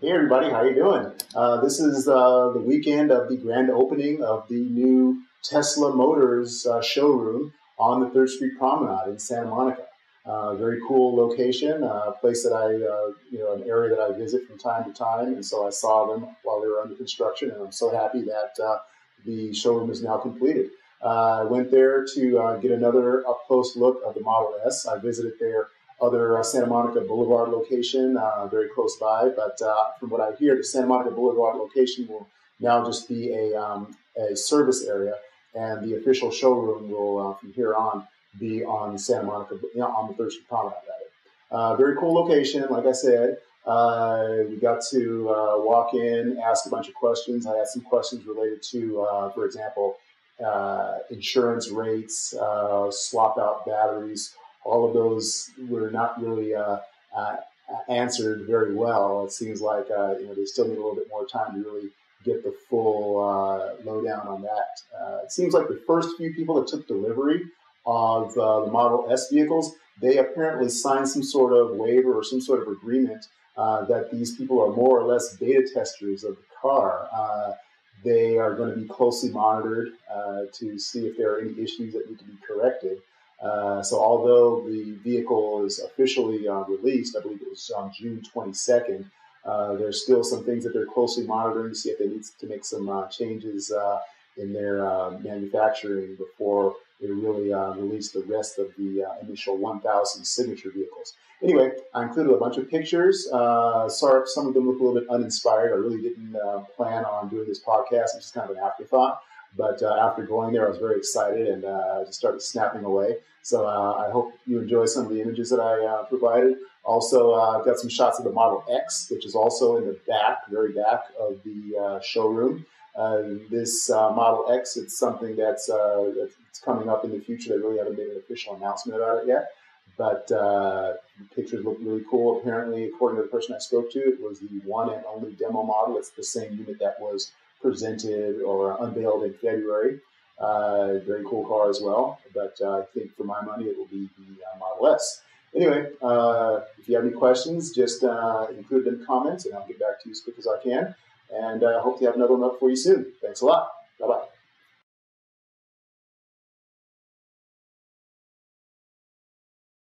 Hey everybody, how you doing? Uh, this is uh, the weekend of the grand opening of the new Tesla Motors uh, showroom on the Third Street Promenade in Santa Monica. Uh, very cool location, a place that I, uh, you know, an area that I visit from time to time, and so I saw them while they were under construction, and I'm so happy that uh, the showroom is now completed. I went there to get another up close look of the Model S. I visited there other uh, Santa Monica Boulevard location, uh, very close by. But uh, from what I hear, the Santa Monica Boulevard location will now just be a, um, a service area, and the official showroom will, uh, from here on, be on Santa Monica, you know, on the Third Street Promenade. Uh, very cool location, like I said. Uh, we got to walk in, ask a bunch of questions. I asked some questions related to, for example, insurance rates, swap out batteries, all of those were not really uh, uh, answered very well. It seems like uh, you know they still need a little bit more time to really get the full uh, lowdown on that. Uh, it seems like the first few people that took delivery of uh, the Model S vehicles, they apparently signed some sort of waiver or some sort of agreement that these people are more or less beta testers of the car. they are going to be closely monitored to see if there are any issues that need to be corrected. Uh, so although the vehicle is officially uh, released, I believe it was on June 22nd, uh, there's still some things that they're closely monitoring to see if they need to make some uh, changes uh, in their manufacturing before they really release the rest of the initial 1,000 signature vehicles. Anyway, I included a bunch of pictures. sorry some of them look a little bit uninspired. I really didn't plan on doing this podcast. It's just kind of an afterthought. But uh, after going there, I was very excited and uh, just started snapping away. So uh, I hope you enjoy some of the images that I uh, provided. Also, uh, I've got some shots of the Model X, which is also in the back, very back of the uh, showroom. this Model X, it's something that's, that's coming up in the future. They really haven't made an official announcement about it yet. But the pictures look really cool. Apparently, according to the person I spoke to, it was the one and only demo model. It's the same unit that was presented or unveiled in February. Uh, very cool car as well, but uh, I think for my money it will be the uh, Model S. Anyway, uh, if you have any questions, just uh, include them in comments and I'll get back to you as quick as I can. And I uh, hope to have another one up for you soon. Thanks a lot.